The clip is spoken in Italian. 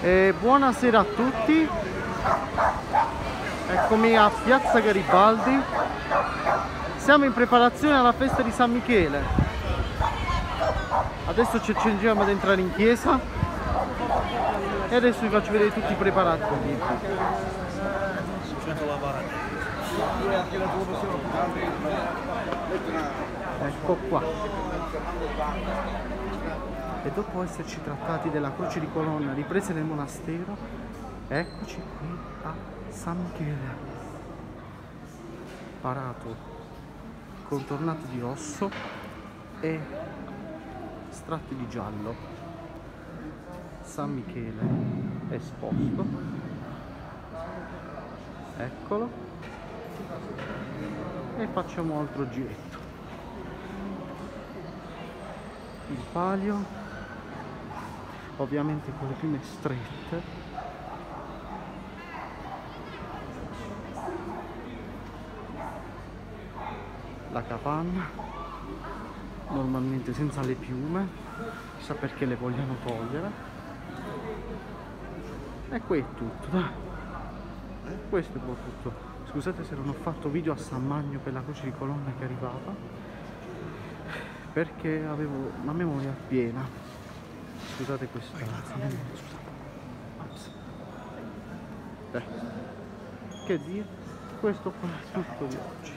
E buonasera a tutti. Eccomi a Piazza Garibaldi. Siamo in preparazione alla festa di San Michele. Adesso ci accingiamo ad entrare in chiesa. E adesso vi faccio vedere tutti i preparativi. Ecco qua. E dopo esserci trattati della croce di colonna ripresa nel monastero, eccoci qui a San Michele. Parato, contornato di rosso e stratti di giallo. San Michele esposto. Eccolo. E facciamo altro giretto. Il palio, ovviamente con le prime strette. La capanna, normalmente senza le piume, chissà perché le vogliono togliere. E qui è tutto, dai. Questo è un po' tutto. Scusate se non ho fatto video a San Magno per la croce di colonna che arrivava, perché avevo la memoria piena. Scusate questa. Eh. Che dire? Questo qua è tutto di oggi.